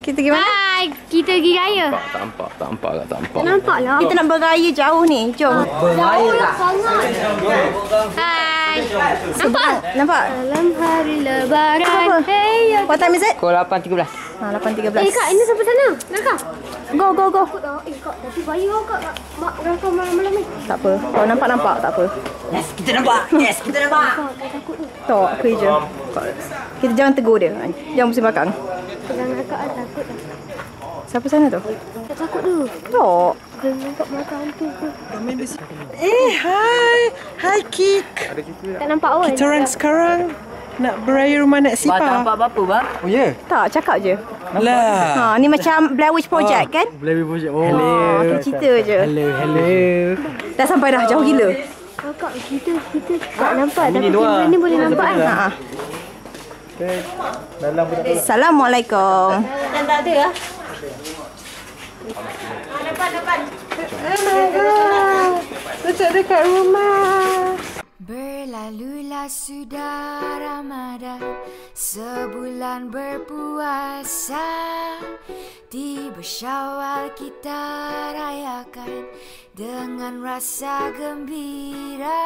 Kita pergi mana? Hai, kita pergi raya. Tak, tak nampak, tak nampak tak nampak. Nampak lah. Kita nak beraya jauh ni. Jom. Jauh lah sangat. Hai. Nampak? Nampak? Dalam hari lebaran. Apa? Hey, ya. What time is it? Pukul 8.13 Ha, 8.13. Eh, Kak, ini sampai sana. Nak Kak? Go, go, go. Eh, Kak, tapi bahaya kau, Kak. Mak, rangkau malam-malam ni. Tak apa. Kalau nampak-nampak, tak apa. Yes, kita nampak Yes, kita nampak Kak, takut. Tak, aku je. Kita jangan tegur dia. Jangan pusing belakang. Jangan Kak, I takut dah. Siapa sana tu? Tak takut tu. Tak. Nampak hantu. Eh, hai. Hai, Kik. Tak nampak pun. Kita orang sekarang nak beraya rumah Nek Bang tak Sipa. nampak apa-apa bang Oh, ya? Tak, cakap je. Lah. Ha, ni macam Blair Witch Project kan? Blair Project. Oh. Ha, kita cerita je. Hello, hello. Dah sampai dah, jauh gila. Kakak, kita, kita tak nampak. Tapi kamera ni boleh nampak kan? Ha. Assalamualaikum. Dan tak ada lah. Letak dekat rumah. Berlalulah sudah Ramadan Sebulan berpuasa Tiba syawal kita rayakan Dengan rasa gembira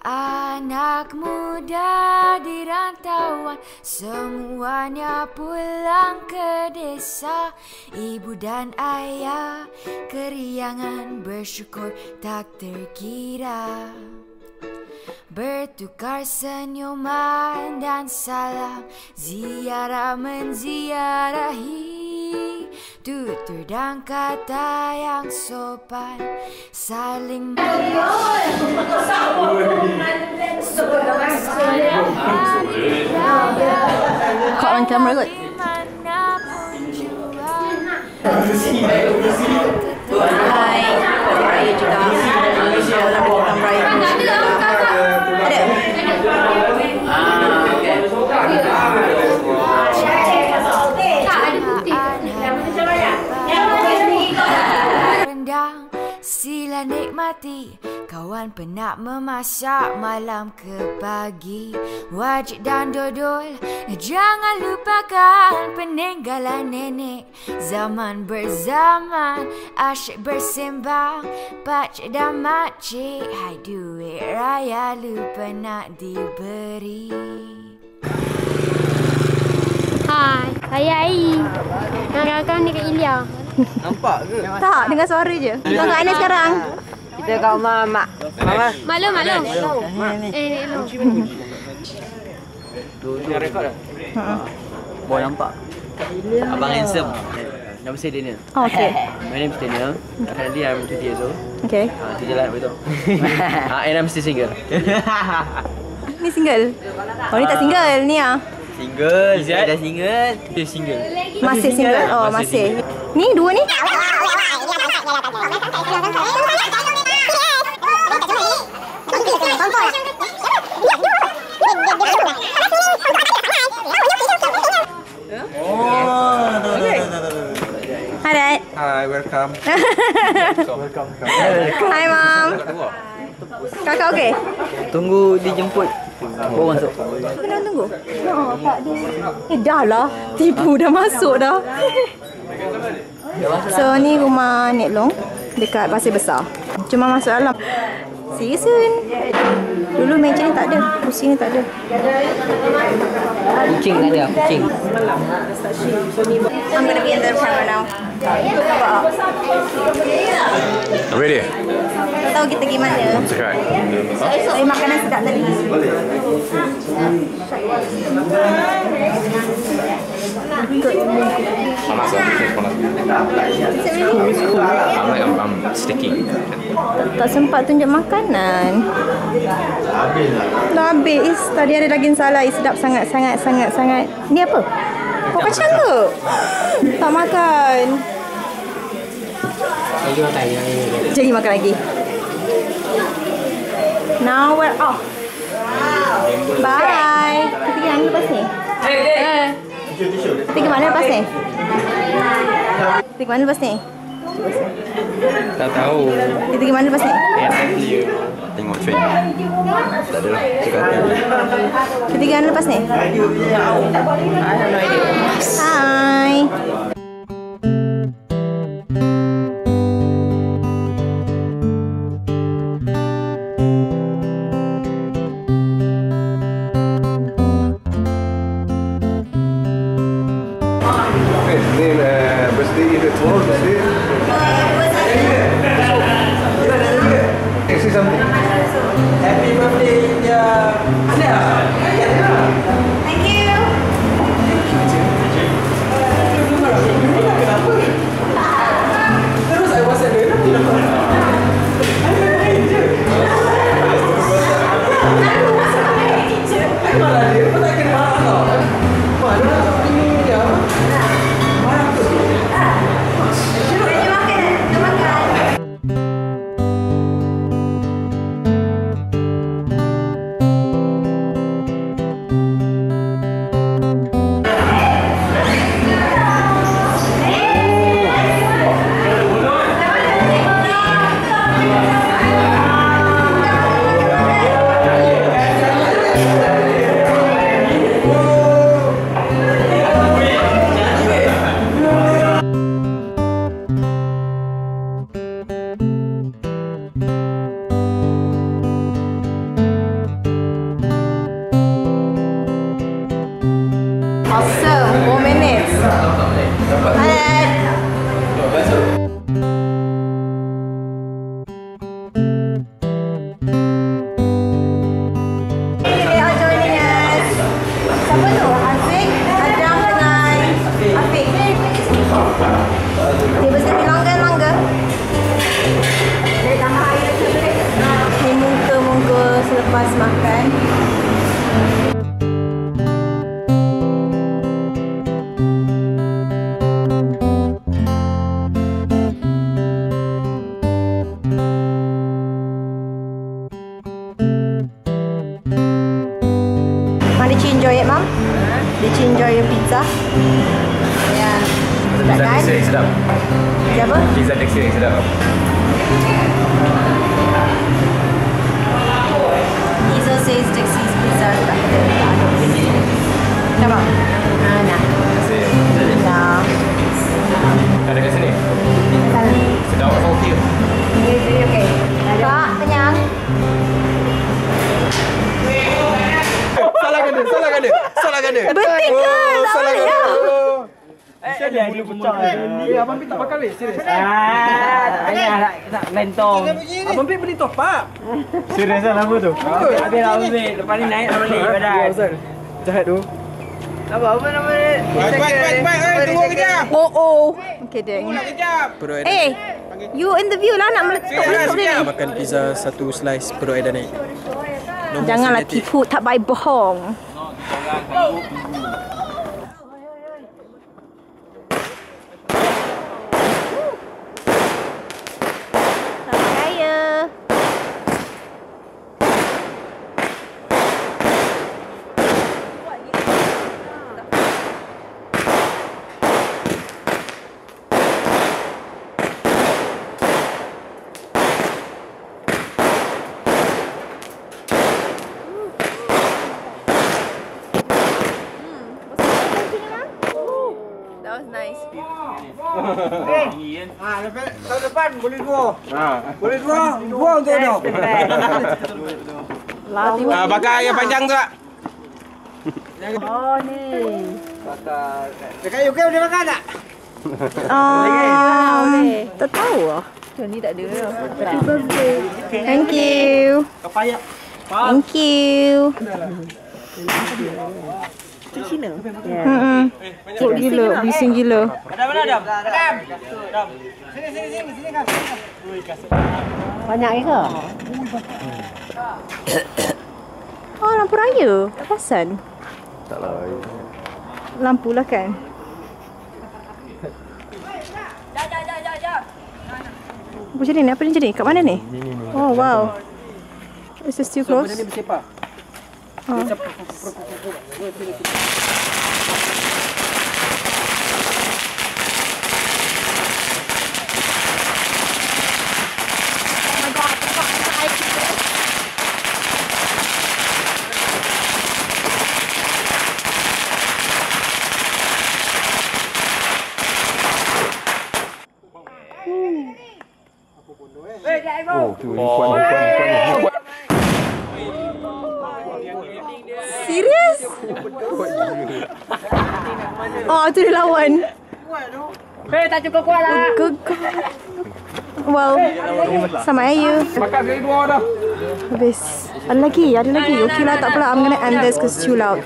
Anak muda di rantauan Semuanya pulang ke desa. Ibu dan ayah Keriangan bersyukur tak terkira. Bertukar senyuman dan salam Ziarah menziarahi Tutur dan kata yang sopan Saling Caught on camera. Manapun jua Hai. Raya juga. Sila nikmati Kawan penat memasak malam ke pagi. Wajib dan dodol Jangan lupakan peninggalan nenek. Zaman berzaman Asyik bersembang. Pakcik dan makcik Hai duit raya lupa nak diberi. Hai, saya Ai. Rakan dekat Ilya. Nampak ke? Tak, dengar suara je. Kau kat mana sekarang? Kita kat rumah mak Mama Maklum, maklum. Eh, Long. Tu rekod dah Boy nampak Abang handsome Nama saya Daniel Oh, okay. My name is Daniel Currently I'm 20 years old Okay. Ah, tu je lah betul Ah, And I'm still single Ni single? Oh, ni tak single. Ni ah. Single Saya dah single Dia single Masih single. Oh, masih. Ni dua ni? Dad. Hi, welcome. Hai Mom. Kakak okey? Tunggu dijemput Baru masuk Kena tunggu. Oh, tak dia. Eh dah lah. Tipu dah masuk dah. So ni rumah Nek Long dekat Pasir Besar. Cuma masuk dalam. See you soon. Dulu meja ni tak ada. Kursi ni tak ada. Kucing tak ada Kucing I'm gonna be in the camera now. Ready? Tak tahu kita pergi mana. Cakap. Saya makanan sedap tadi. Panas lah. Panas. I'm like, I'm, I'm sticking. Tak sempat tunjuk makanan. Dah habis. Tadi ada daging salai sedap sangat sangat sangat sangat. Ni apa? Kau kacang ke? Tak makan. Jadi makan lagi. Now we're off. Bye. Kita pergi lepas ni? Eh. Kita pergi mana lepas ni? Pergi mana lepas ni? Tak tahu. Kita pergi mana lepas ni? Tengok train. Tak ada lah. Cakap apa. Kita pergi mana lepas ni? Hai. Ni uh, birthday dia tomorrow birthday. Did you enjoy it, Mom? Did you enjoy your pizza? Yeah. Sedap Pizza kan? yang sedap. Pizza yang sedap. Izo says Dixie's pizza is better than McDonald's. Come on. Nah. Terima kasih. Nah. Ada kat Dia pecah. Eh, abang Pit tak bakal weh, serius. Ah, tak payah nak nak lentong. Abang Pit beli top up. Serius lah lama tu. Habis lah Pit. Lepas ni naik lah balik badan. Jahat tu. Apa apa nama dia? Baik baik baik baik. Tunggu kejap. Oh, oh. Okay, deng. Kejap. Perut Eh, you interview lah nak dia ni. Makan pizza satu slice perut Aida naik. Janganlah tipu, tak baik bohong. Ah, lepas tahun depan boleh dua. Boleh dua. Dua untuk dia. Lati Ah, bakar yang panjang tu tak? Oh ni. Dekat UK boleh makan tak? Ah, boleh. Tak tahu ah. Ni tak ada. Thank you. Kepaya. Thank you. Cina. Ya. Hmm. Cuk gila, bising gila. Adam mana Adam? Adam. Adam. Sini sini sini sini kan. Banyak ke? Oh, lampu raya. Tak perasan. Tak lah. Lampu lah kan. Apa jadi ni? Apa ni jadi? Kat mana ni? Oh, wow. Is it still close? Benda ni bersepah. Oh. Oh, tu Kuan Kuan Kuan. Serius? Oh, tu dia lawan. Eh, tak cukup kuat lah. Gegar. Well, sama ayu. Makan sekali dua dah. Habis. Ada lagi, ada lagi. Okay lah, tak apalah. I'm gonna end this because it's too loud.